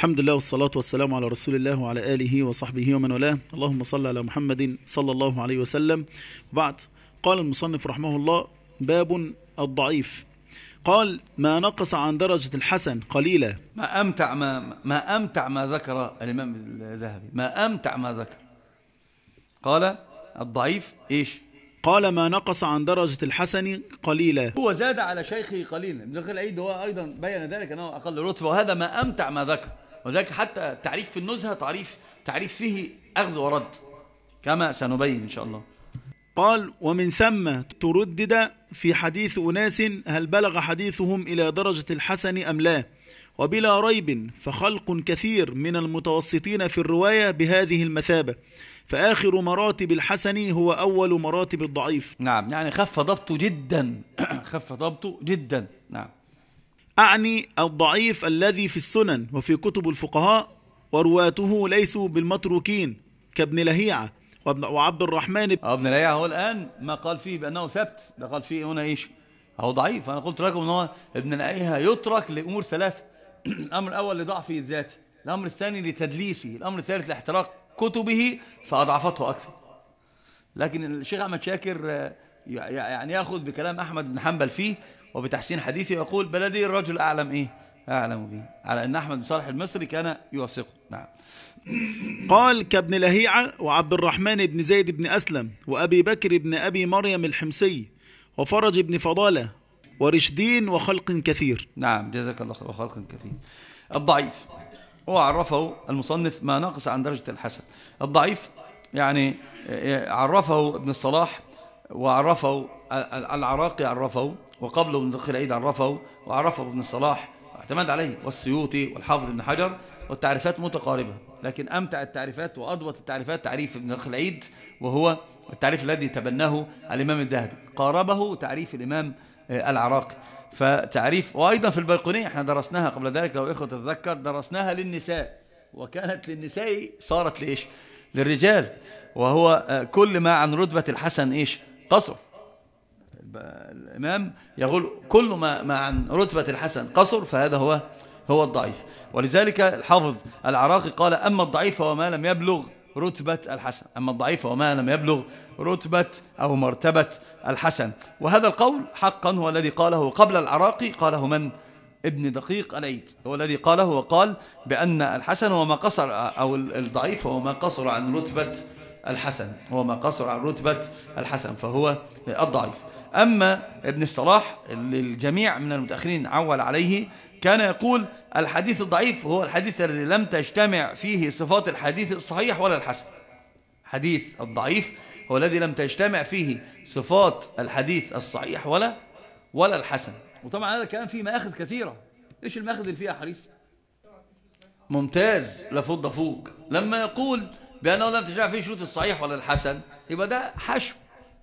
الحمد لله والصلاة والسلام على رسول الله وعلى آله وصحبه ومن والاه. اللهم صل على محمد صلى الله عليه وسلم. وبعد قال المصنف رحمه الله باب الضعيف. قال ما نقص عن درجة الحسن قليلا. ما أمتع ما, ما أمتع ما ذكر الإمام الذهبي. ما أمتع ما ذكر. قال الضعيف إيش؟ قال ما نقص عن درجة الحسن قليلا. هو زاد على شيخه قليلا. ابن العيد هو أيضا بين ذلك أنه أقل رتبة. وهذا ما أمتع ما ذكر. وذلك حتى تعريف في النزهة تعريف تعريف فيه أخذ ورد. كما سنبين إن شاء الله. قال ومن ثم تردد في حديث أناس هل بلغ حديثهم إلى درجة الحسن أم لا؟ وبلا ريب فخلق كثير من المتوسطين في الرواية بهذه المثابة. فآخر مراتب الحسن هو أول مراتب الضعيف. نعم يعني خف ضبطه جدا. خف ضبطه جدا. نعم. أعني الضعيف الذي في السنن وفي كتب الفقهاء ورواته ليسوا بالمتروكين كابن لهيعة وعبد الرحمن أو ابن لهيعة هو الآن ما قال فيه بأنه ثبت ده قال فيه هنا إيش؟ هو ضعيف. أنا قلت لكم أنه ابن لهيعة يترك لأمور ثلاثة الأمر الأول لضعفه الذاتي الأمر الثاني لتدليسه الأمر الثالث لاحتراق كتبه فأضعفته أكثر. لكن الشيخ أحمد شاكر آه، يع- يعني يأخذ بكلام أحمد بن حنبل فيه وبتحسين حديثه يقول بلدي الرجل أعلم إيه؟ أعلم به على أن أحمد بن صالح المصري كان يوثقه. نعم. قال كابن لهيعة وعبد الرحمن بن زيد بن أسلم وأبي بكر بن أبي مريم الحمصي وفرج بن فضالة ورشدين وخلق كثير. نعم جزاك الله خير وخلق كثير. الضعيف. هو عرفه المصنف ما نقص عن درجة الحسن. الضعيف يعني عرفه ابن الصلاح وعرفه العراقي عرفه. وقبله ابن دقيق العيد عرفه وعرفه ابن الصلاح واعتمد عليه والسيوطي والحافظ ابن حجر والتعريفات متقاربة. لكن أمتع التعريفات وأضبط التعريفات تعريف ابن دقيق العيد وهو التعريف الذي تبناه الإمام الذهبي. قاربه تعريف الإمام آه، العراقي. فتعريف وأيضا في البيقونية إحنا درسناها قبل ذلك لو إخوة تتذكر درسناها للنساء. وكانت للنساء صارت لإيش؟ للرجال. وهو آه، كل ما عن رتبة الحسن إيش؟ قصر. الإمام يقول كل ما, ما عن رتبة الحسن قصر فهذا هو هو الضعيف. ولذلك الحافظ العراقي قال أما الضعيف فهو ما لم يبلغ رتبة الحسن. أما الضعيف فهو ما لم يبلغ رتبة أو مرتبة الحسن. وهذا القول حقا هو الذي قاله قبل العراقي قاله من؟ ابن دقيق العيد. هو الذي قاله وقال بأن الحسن هو ما قصر أو الضعيف هو ما قصر عن رتبة الحسن. هو ما قصر عن رتبة الحسن فهو الضعيف. أما ابن الصلاح اللي الجميع من المتأخرين عول عليه كان يقول الحديث الضعيف هو الحديث الذي لم تجتمع فيه صفات الحديث الصحيح ولا الحسن. حديث الضعيف هو الذي لم تجتمع فيه صفات الحديث الصحيح ولا ولا الحسن. وطبعا هذا الكلام فيه مآخذ كثيرة. إيش المآخذ اللي فيها حريص؟ ممتاز لفض فوق. لما يقول بأنه لم تجمع فيه شروط الصحيح ولا الحسن يبقى ده حشو.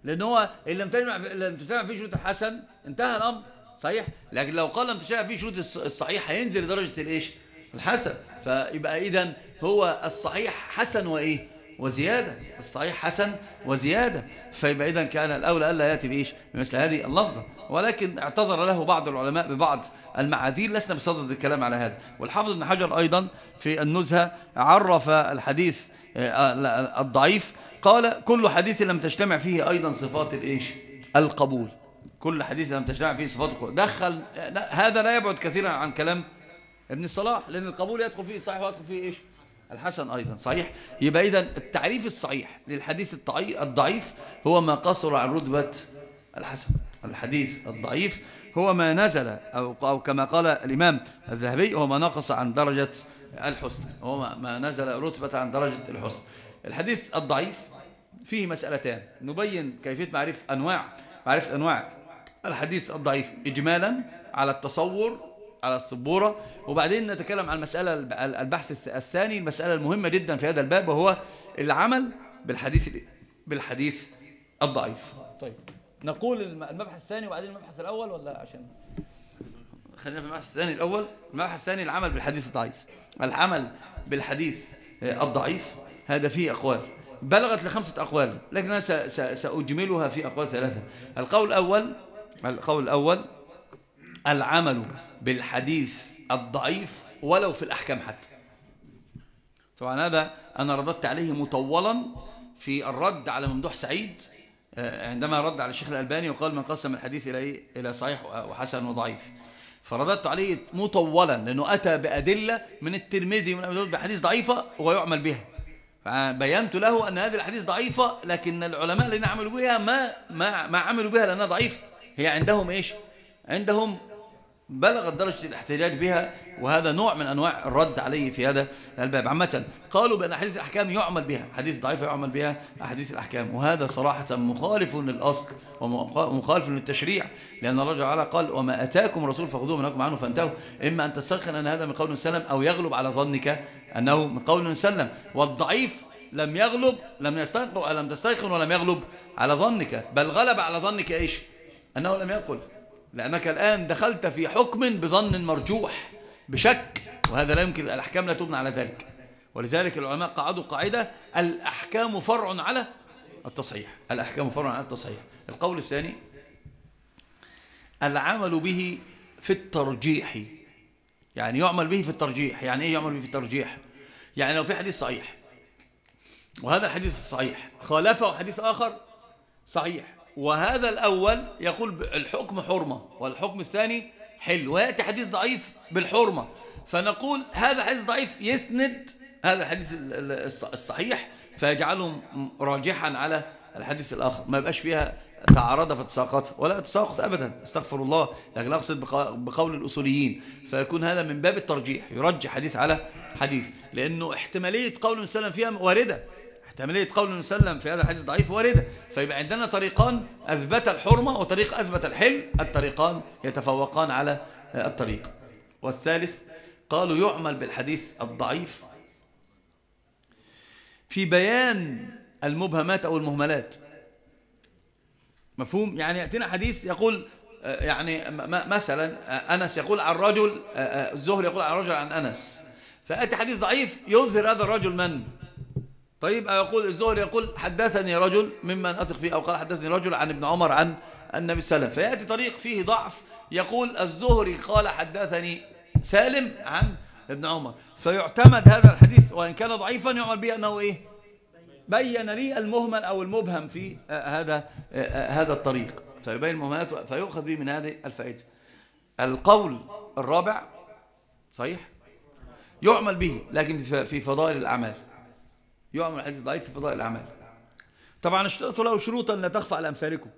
لأن هو إن لم تجمع لم تجمع فيه شروط الحسن انتهى الأمر. صحيح؟ لكن لو قال لم تجمع فيه شروط الص- الصحيح هينزل لدرجة الإيش؟ الحسن. فيبقى إذا هو الصحيح حسن وإيه؟ وزيادة. الصحيح حسن وزيادة. فيبقى إذا كان الأولى ألا يأتي بإيش؟ بمثل هذه اللفظة. ولكن اعتذر له بعض العلماء ببعض المعاذير لسنا بصدد الكلام على هذا. والحافظ ابن حجر أيضا في النزهة عرف الحديث آه، الضعيف قال كل حديث لم تجتمع فيه أيضا صفات الإيش؟ القبول. كل حديث لم تجتمع فيه صفات القبول. دخل هذا لا يبعد كثيرا عن كلام ابن الصلاح لأن القبول يدخل فيه الصحيح ويدخل فيه إيش؟ الحسن أيضا صحيح؟ يبقى إذا التعريف الصحيح للحديث الضعيف هو ما قصر عن رتبة الحسن. الحديث الضعيف هو ما نزل أو, أو كما قال الإمام الذهبي هو ما نقص عن درجة الحسن. هو ما- ما نزل رتبة عن درجة الحسن. الحديث الضعيف فيه مسألتان. نبين كيفية معرفة أنواع معرفة أنواع الحديث الضعيف إجمالا على التصور على السبورة. وبعدين نتكلم عن المسألة البحث الث- الثاني المسألة المهمة جدا في هذا الباب وهو العمل بالحديث بالحديث الضعيف. طيب. نقول الم- المبحث الثاني وبعدين المبحث الأول ولا عشان؟ خلينا في المبحث الثاني الأول. المبحث الثاني العمل بالحديث الضعيف. العمل بالحديث الضعيف. هذا فيه أقوال. بلغت لخمسة أقوال لكن أنا سأجملها في أقوال ثلاثة. القول الأول القول الأول العمل بالحديث الضعيف ولو في الأحكام حتى. طبعا هذا أنا رددت عليه مطولا في الرد على ممدوح سعيد آه، عندما رد على الشيخ الألباني وقال من قسم الحديث إلى إيه؟ إلى صحيح وحسن وضعيف. فرددت عليه مطولا لأنه أتى بأدلة من الترمذي ومن أبي داود بحديث ضعيفة ويعمل بها. فبينت له أن هذه الحديث ضعيفة لكن العلماء الذين عملوا بها ما ما ما عملوا بها لأنها ضعيفة. هي عندهم إيش؟ عندهم بلغت درجة الاحتجاج بها وهذا نوع من أنواع الرد عليه في هذا الباب. عامة قالوا بأن أحاديث الأحكام يعمل بها حديث ضعيفة يعمل بها أحاديث الأحكام وهذا صراحة مخالف للأصل ومخالف للتشريع لأن الله تعالى قال وما أتاكم الرسول فخذوه منكم عنه فانتهوا. إما أن تستيقن أن هذا من قول سلم أو يغلب على ظنك أنه من قول سلم والضعيف لم يغلب لم يستيقن لم تستيقن ولم يغلب على ظنك. بل غلب على ظنك إيش؟ أنه لم يقل لأنك الآن دخلت في حكم بظن مرجوح بشك وهذا لا يمكن الأحكام لا تبنى على ذلك. ولذلك العلماء قعدوا قاعدة الأحكام فرع على التصحيح. الأحكام فرع على التصحيح. القول الثاني العمل به في الترجيح. يعني يعمل به في الترجيح. يعني إيه يعمل به في الترجيح؟ يعني لو في حديث صحيح وهذا الحديث الصحيح خالفه حديث آخر صحيح. وهذا الأول يقول الحكم حرمة والحكم الثاني حل ويأتي حديث ضعيف بالحرمة. فنقول هذا حديث ضعيف يسند هذا الحديث الصحيح فيجعله راجحا على الحديث الآخر. ما يبقاش فيها تعارض فتساقط ولا تساقط أبدا أستغفر الله لكن أقصد بقول الأصوليين. فيكون هذا من باب الترجيح يرجح حديث على حديث لأنه احتمالية قول وسلم فيها واردة. احتمالية قول المسلم في هذا الحديث ضعيف واردة فيبقى عندنا طريقان أثبت الحرمة وطريق أثبت الحل. الطريقان يتفوقان على الطريق. والثالث قالوا يعمل بالحديث الضعيف في بيان المبهمات أو المهملات. مفهوم؟ يعني يأتينا حديث يقول يعني مثلا أنس يقول عن رجل الزهر يقول عن رجل عن أنس. فأتي حديث ضعيف يظهر هذا الرجل من؟ طيب يقول الزهري يقول حدثني رجل ممن أثق فيه أو قال حدثني رجل عن ابن عمر عن النبي صلى الله عليه وسلم. فيأتي طريق فيه ضعف يقول الزهري قال حدثني سالم عن ابن عمر. فيعتمد هذا الحديث وإن كان ضعيفا يعمل به أنه إيه؟ بين لي المهمل أو المبهم في هذا هذا الطريق. فيبين المهملات فيؤخذ به من هذه الفائدة. القول الرابع صحيح؟ يعمل به لكن في فضائل الأعمال. يعمل حديث ضعيف في فضائل الأعمال. طبعا اشترطوا له شروطا لا تخفى على أمثالكم.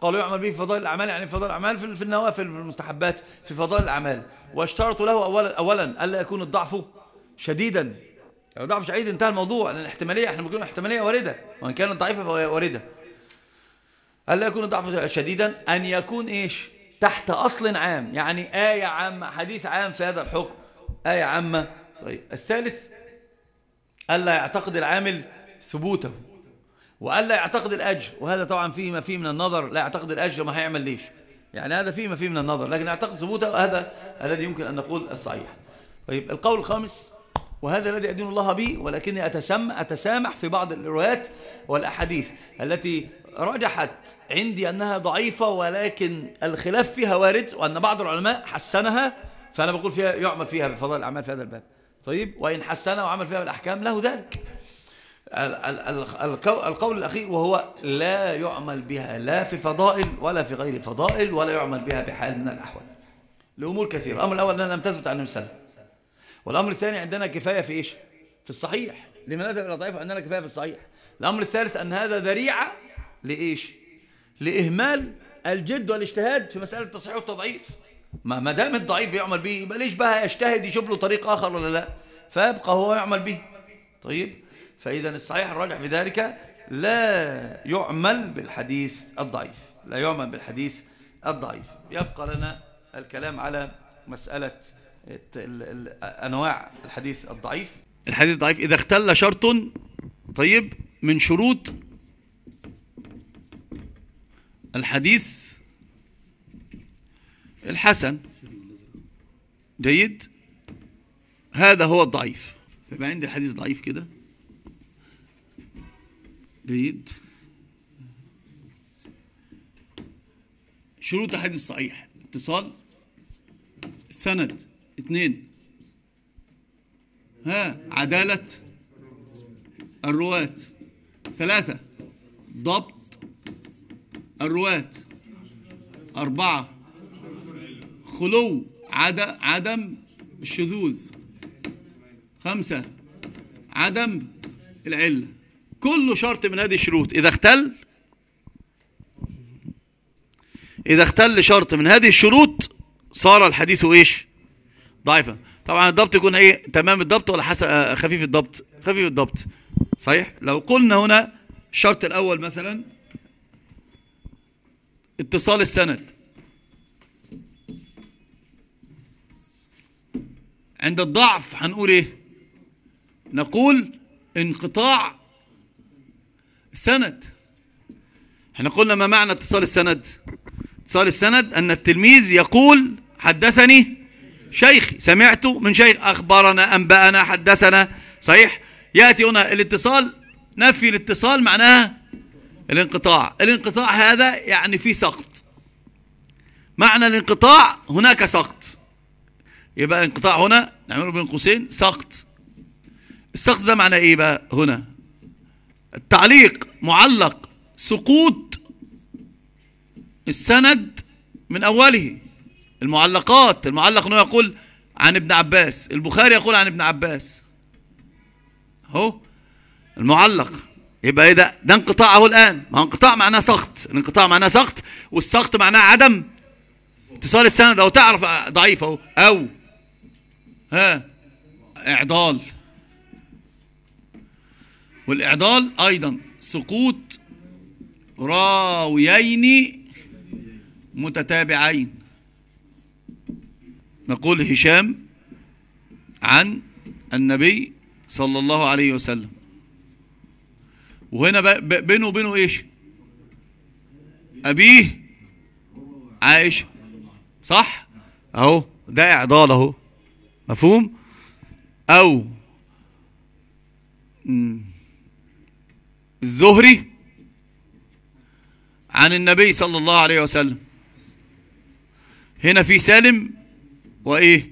قالوا يعمل به في فضائل الأعمال يعني في فضائل الأعمال في النوافل في المستحبات في فضائل الأعمال. واشترطوا له أولا, أولا ألا يكون الضعف شديدا. لو ضعف شديد انتهى الموضوع لأن الاحتمالية إحنا بنقول احتمالية واردة. وإن كانت ضعيفة فهي واردة. ألا يكون الضعف شديدا؟ أن يكون إيش؟ تحت أصل عام. يعني آية عامة حديث عام في هذا الحكم. آية عامة. طيب الثالث ألا يعتقد العامل ثبوته وألا يعتقد الأجر وهذا طبعا فيه ما فيه من النظر لا يعتقد الأجر ما هيعمل ليش. يعني هذا فيه ما فيه من النظر لكن يعتقد ثبوته هذا الذي يمكن أن نقول الصحيح. طيب القول الخامس وهذا الذي أدين الله به ولكني أتسمع أتسامح في بعض الروايات والأحاديث التي رجحت عندي أنها ضعيفة ولكن الخلاف فيها وارد وأن بعض العلماء حسنها فأنا بقول فيها يعمل فيها بفضل الأعمال في هذا الباب. طيب وإن حسنها وعمل فيها بالأحكام له ذلك. القول الأخير وهو لا يعمل بها لا في فضائل ولا في غير فضائل ولا يعمل بها بحال من الأحوال. لأمور كثيرة. الأمر الأول أنها لم تثبت عن وسلم. والأمر الثاني عندنا كفاية في إيش؟ في الصحيح. لمن نذهب إلى ضعيف عندنا كفاية في الصحيح. الأمر الثالث أن هذا ذريعة لإيش؟ لإهمال الجد والاجتهاد في مسألة التصحيح والتضعيف. ما ما دام الضعيف يعمل به يبقى ليش بقى يجتهد يشوف له طريق آخر ولا لا؟ فيبقى هو يعمل به. طيب؟ فإذا الصحيح الراجح في ذلك لا يعمل بالحديث الضعيف. لا يعمل بالحديث الضعيف. يبقى لنا الكلام على مسألة أنواع الحديث الضعيف. الحديث الضعيف إذا اختل شرط طيب من شروط الحديث الحسن. جيد. هذا هو الضعيف. فيبقى عندي الحديث ضعيف كده. جيد. شروط الحديث صحيح اتصال. سند. اثنين ها. عدالة. الرواة. ثلاثة. ضبط. الرواة. أربعة. خلو عد عدم الشذوذ خمسة عدم العلة. كله شرط من هذه الشروط إذا اختل إذا اختل شرط من هذه الشروط صار الحديث إيش؟ ضعيفا. طبعا الضبط يكون إيه؟ تمام الضبط ولا حسن آه، خفيف الضبط؟ خفيف الضبط. صحيح؟ لو قلنا هنا الشرط الأول مثلا اتصال السند. عند الضعف هنقول إيه؟ نقول انقطاع السند. إحنا قلنا ما معنى اتصال السند؟ اتصال السند أن التلميذ يقول حدثني شيخي سمعت من شيخ أخبرنا أنبأنا حدثنا. صحيح؟ يأتي هنا الاتصال نفي الاتصال معناها الانقطاع. الانقطاع هذا يعني في سقط. معنى الانقطاع هناك سقط. يبقى انقطاع هنا نعمله بين قوسين سقط. السقط ده معناه إيه بقى هنا؟ التعليق معلق سقوط السند من أوله. المعلقات المعلق انه يقول عن ابن عباس البخاري يقول عن ابن عباس. أهو المعلق. يبقى إيه ده؟ ده انقطاع أهو الآن. ما هو انقطاع معناه سقط. الانقطاع معناه سقط والسقط معناه عدم. اتصال السند أو تعرف ضعيف أهو. أو. ها؟ اعضال والاعضال أيضا سقوط راويين متتابعين. نقول هشام عن النبي صلى الله عليه وسلم. وهنا بينه وبينه إيش؟ أبيه عائشة. صح؟ أهو ده اعضال أهو. مفهوم؟ مم، الزهري عن النبي صلى الله عليه وسلم. هنا في سالم وإيه؟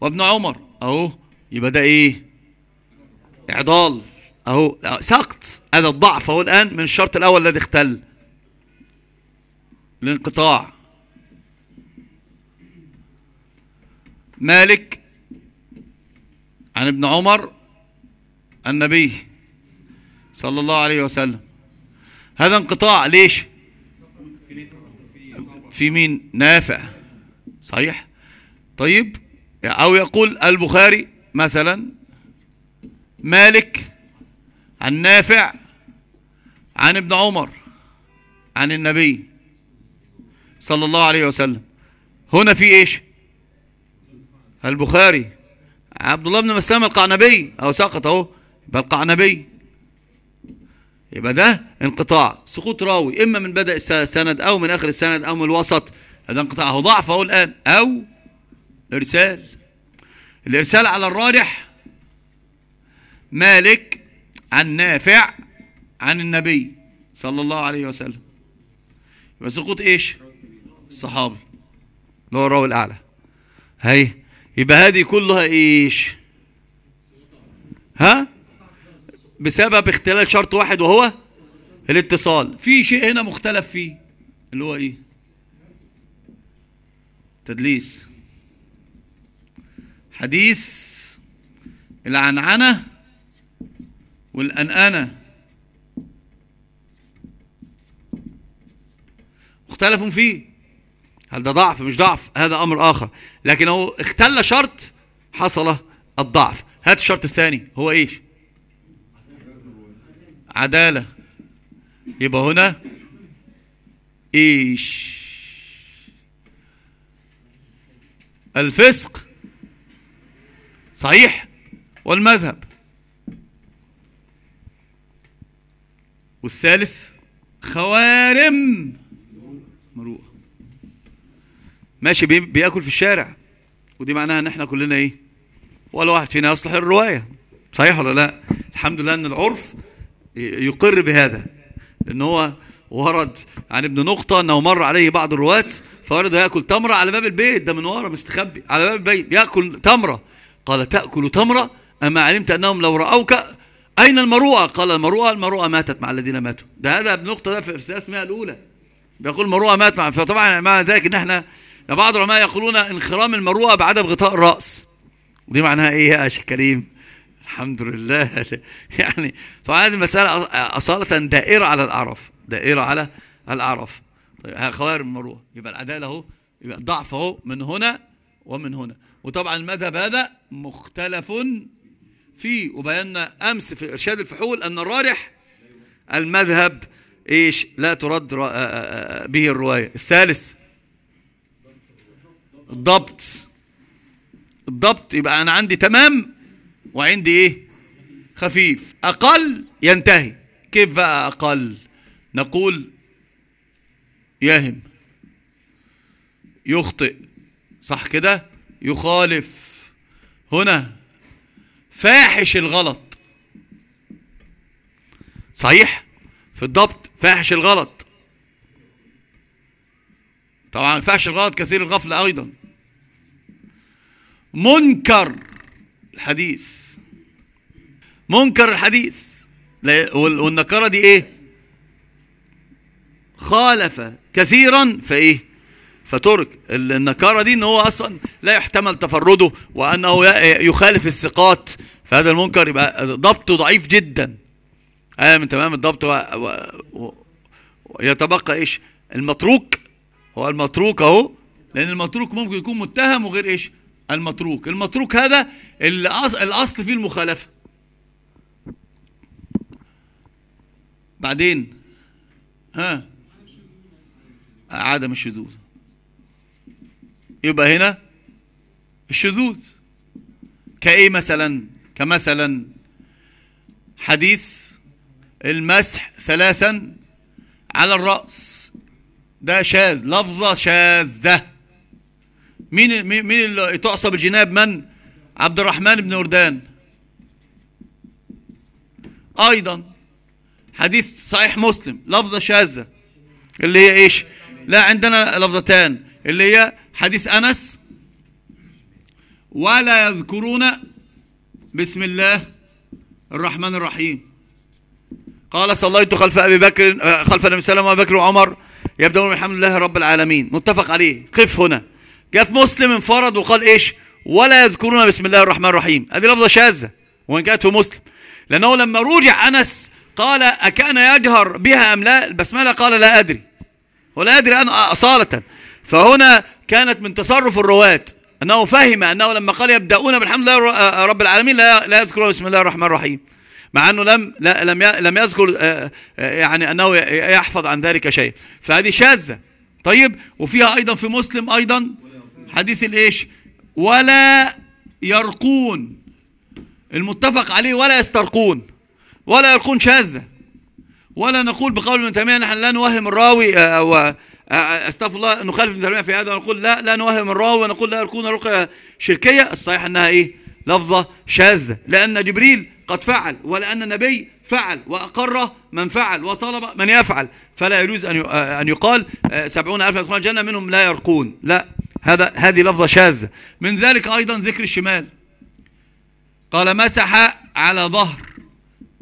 وابن عمر. أهو يبقى ده إيه؟ إعضال. أهو سقط. هذا الضعف. أهو الآن من الشرط الأول الذي اختل. الانقطاع. مالك عن ابن عمر النبي صلى الله عليه وسلم. هذا انقطاع ليش؟ في مين؟ نافع. صحيح؟ طيب أو يقول البخاري مثلا مالك عن نافع عن ابن عمر عن النبي صلى الله عليه وسلم. هنا في إيش؟ البخاري. عبد الله بن مسلم القعنبي. أو سقط أهو. يبقى القعنبي. يبقى ده انقطاع. سقوط راوي. إما من بدء السند أو من آخر السند أو من الوسط. هذا انقطاع. هو ضعف أهو الآن. أو ارسال الإرسال على الراجح. مالك عن نافع عن النبي صلى الله عليه وسلم. يبقى سقوط إيش؟ الصحابي. اللي هو الراوي الأعلى. هي يبقى هذه كلها إيش؟ ها؟ بسبب اختلال شرط واحد وهو الاتصال. في شيء هنا مختلف فيه اللي هو إيه؟ تدليس. حديث العنعنة والأنأنة. مختلف فيه. هل ده ضعف؟ مش ضعف. هذا أمر آخر. لكن هو اختل شرط حصل الضعف. هات الشرط الثاني. هو إيش؟ عدالة. يبقى هنا إيش؟ الفسق صحيح والمذهب. والثالث خوارم. مروءة. ماشي بي- بياكل في الشارع. ودي معناها إن إحنا كلنا إيه؟ ولا واحد فينا يصلح الرواية. صحيح ولا لا؟ الحمد لله إن العرف يقر بهذا. لأن هو ورد عن ابن نقطة إنه مر عليه بعض الرواة فورد يأكل تمرة على باب البيت. ده من ورا مستخبي على باب البيت. يأكل تمرة. قال تأكل تمرة؟ أما علمت أنهم لو رأوك أين المروءة؟ قال المروءة المروءة ماتت مع الذين ماتوا. ده هذا النقطة ده في الثلاثمائة الأولى. بيقول المروءة مات مع فطبعا معنى ذلك إن إحنا بعض العلماء يقولون انخرام المروءة بعدم غطاء الرأس. ودي معناها إيه يا شيخ كريم الحمد لله. يعني طبعا هذه المسألة أصالة دائرة على الأعرف دائرة على الأعرف طيب خوارم المروءة. يبقى العدالة اهو يبقى ضعف أهو من هنا ومن هنا. وطبعا المذهب هذا مختلف فيه. وبينا أمس في إرشاد الفحول أن الراجح المذهب إيش؟ لا ترد به الرواية. الثالث الضبط الضبط يبقى أنا عندي تمام وعندي إيه؟ خفيف. أقل ينتهي. كيف بقى أقل؟ نقول يهم يخطئ. صح كده؟ يخالف. هنا. فاحش الغلط. صحيح؟ في الضبط فاحش الغلط. طبعا فاحش الغلط كثير الغفلة أيضا. منكر الحديث. منكر الحديث. والنكرة دي إيه؟ خالف كثيرا فإيه؟ فترك. ال- النكارة دي إن هو أصلا لا يحتمل تفرده وأنه يخالف الثقات. فهذا المنكر يبقى ضبطه ضعيف جدا. هذا من تمام الضبط و... و... و... إيش؟ المتروك هو المتروك اهو لأن المتروك ممكن يكون متهم وغير إيش؟ المتروك. المتروك هذا. الاصل فيه المخالفة. بعدين؟ ها؟ عدم الشذوذ. يبقى هنا الشذوذ. كإيه مثلا؟ كمثلا حديث المسح ثلاثا على الرأس. ده شاذ لفظة شاذة. مين مين اللي تعصب الجناب؟ من؟ عبد الرحمن بن وردان. أيضا حديث صحيح مسلم لفظة شاذة. اللي هي إيش؟ لا عندنا لفظتان. اللي هي حديث أنس. ولا يذكرون بسم الله الرحمن الرحيم. قال صليت خلف أبي بكر آه، خلف النبي صلى الله عليه وسلم وأبي بكر وعمر. يبدأون الحمد لله رب العالمين. متفق عليه. قف هنا. جاء في مسلم انفرد وقال إيش؟ ولا يذكرون بسم الله الرحمن الرحيم. هذه لفظة شاذة. وإن كانت في مسلم. لأنه لما رجع أنس قال أكان يجهر بها أم لا؟ البسمله قال؟ لا أدري. ولا أدري أنا أصالة. فهنا كانت من تصرف الرواة. أنه فهم أنه لما قال يبدأون بالحمد لله رب العالمين لا يذكرون بسم الله الرحمن الرحيم. مع أنه لم لم لم يذكر آه، آه، يعني أنه ي- يحفظ عن ذلك شيء. فهذه شاذة. طيب وفيها أيضا في مسلم أيضا حديث الإيش؟ ولا يرقون. المتفق عليه ولا يسترقون. ولا يرقون شاذة. ولا نقول بقول ابن تيمية نحن لا نوهم الراوي آه، و آه، أستغفر الله نخالف ابن تيمية في هذا ونقول لا لا نوهم الراوي ونقول لا يكون رقية شركية. الصحيح أنها إيه؟ لفظة شاذة. لأن جبريل قد فعل ولأن النبي فعل وأقر من فعل وطلب من يفعل. فلا يجوز أن يقال آه، سبعون ألف يدخلون الجنة منهم لا يرقون. لا هذا هذه لفظة شاذة. من ذلك أيضا ذكر الشمال. قال مسح على ظهر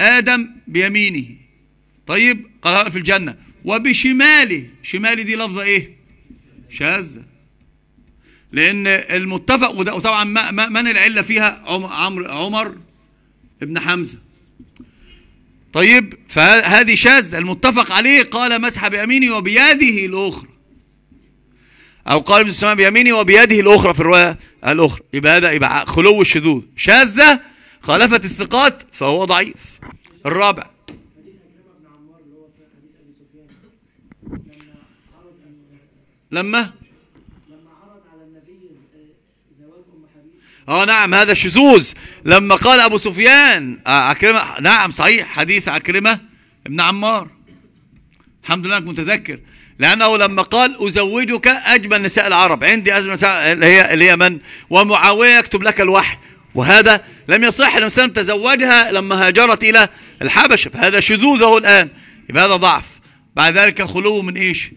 آدم بيمينه. طيب قال في الجنة. وبشماله شمالي دي لفظة إيه؟ شاذة. لأن المتفق وطبعا من العلة فيها؟ عم- عمرو عمر ابن حمزة. طيب فهذه شاذة المتفق عليه قال مسح بيمينه وبيده الأخرى. أو قال ابن السماء بيمينه وبيده الأخرى في الرواية الأخرى. يبقى هذا يبقى خلو الشذوذ. شاذة خالفت الثقات فهو ضعيف. الرابع. لما آه نعم هذا شذوذ. لما قال أبو سفيان آه، عكرمه نعم صحيح حديث عكرمه ابن عمار. الحمد لله إنك متذكر. لأنه لما قال أزوجك أجمل نساء العرب. عندي أجمل نساء اللي هي اللي هي من؟ ومعاوية يكتب لك الوحي. وهذا لم يصح الانسان تزوجها لما هاجرت إلى الحبشة. فهذا شذوذه الآن. يبقى هذا ضعف. بعد ذلك خلو من إيش؟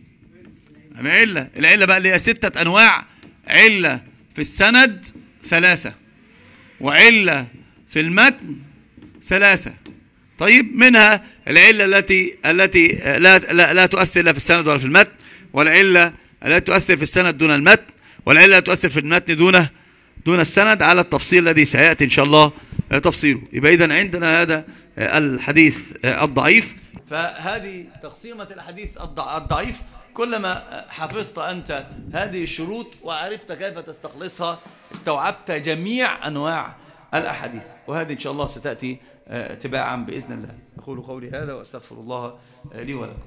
من علة. العلة بقى اللي هي ستة أنواع. علة في السند ثلاثة. وعلة في المتن ثلاثة. طيب منها العلة التي التي لا لا, لا تؤثر لا في السند ولا في المتن والعلة التي تؤثر في السند دون المتن والعلة التي تؤثر في المتن دون دون السند على التفصيل الذي سيأتي إن شاء الله آه، تفصيله. يبقى إذن عندنا هذا آه، الحديث آه، الضعيف. فهذه تقسيمة الحديث الضع- الضعيف كلما حفظت أنت هذه الشروط وعرفت كيف تستخلصها استوعبت جميع أنواع الأحاديث. وهذه إن شاء الله ستأتي آه، تباعا بإذن الله. أقول قولي هذا وأستغفر الله آه، لي ولكم.